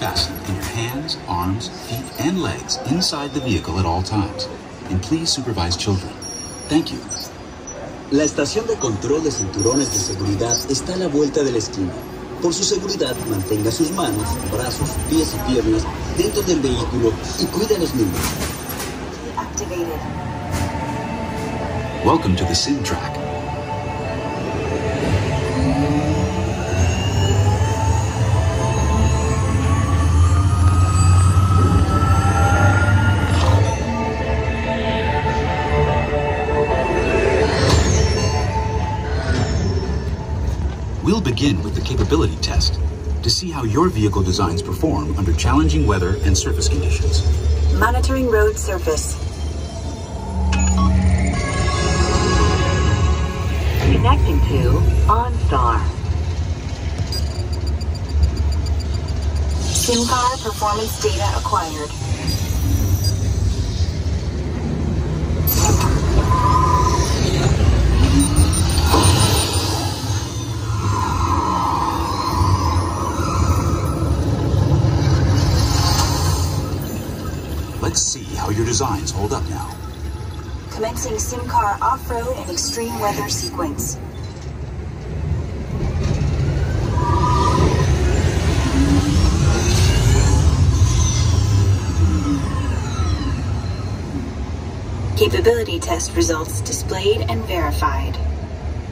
fastened in your hands, arms, feet, and legs inside the vehicle at all times. And please supervise children. Thank you. La estación de control de cinturones de seguridad está a la vuelta de la esquina. Por su seguridad, mantenga sus manos, brazos, pies y piernas dentro del vehículo y cuide a los niños. Activated. Welcome to the sim track. Begin with the capability test to see how your vehicle designs perform under challenging weather and surface conditions. Monitoring road surface. Connecting to OnStar. SimCar performance data acquired. Your designs hold up now. Commencing SimCar off-road and extreme weather sequence. Capability test results displayed and verified.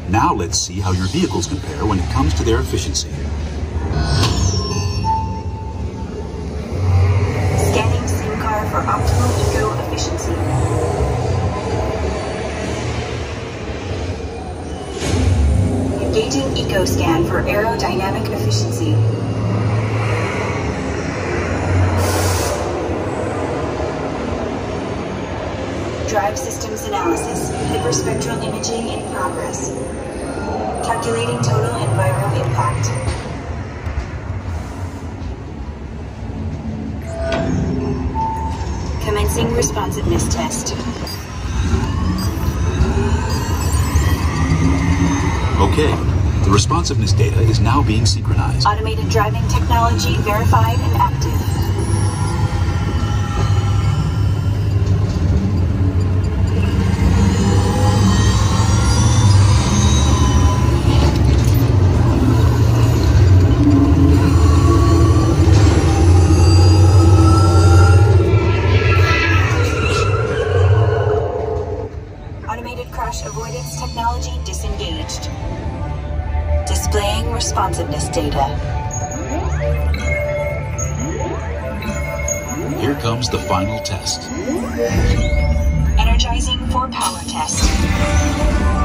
Now let's see how your vehicles compare when it comes to their efficiency. Scanning SimCar for optimal efficiency. Engaging EcoScan for aerodynamic efficiency. Drive systems analysis. Hyperspectral imaging in progress. Calculating total environmental impact. Commencing responsiveness test. Okay, the responsiveness data is now being synchronized. Automated driving technology verified and active. Crash avoidance technology disengaged. Displaying responsiveness data. Here comes the final test. Energizing for power test.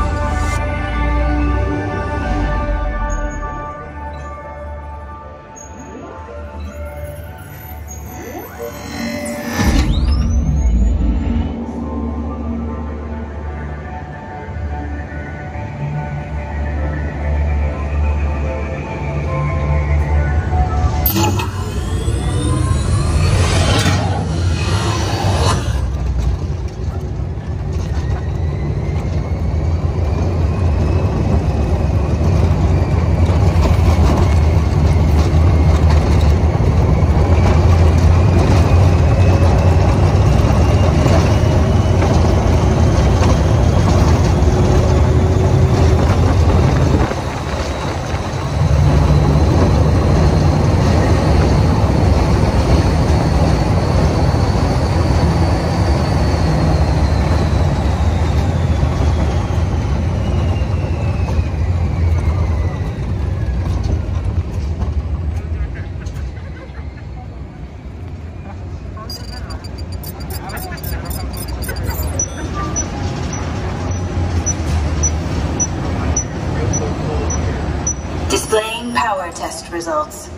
Power test results.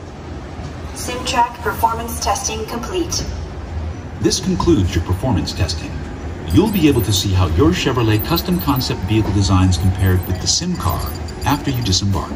SimTrack performance testing complete. This concludes your performance testing. You'll be able to see how your Chevrolet custom concept vehicle designs compared with the SimCar after you disembark.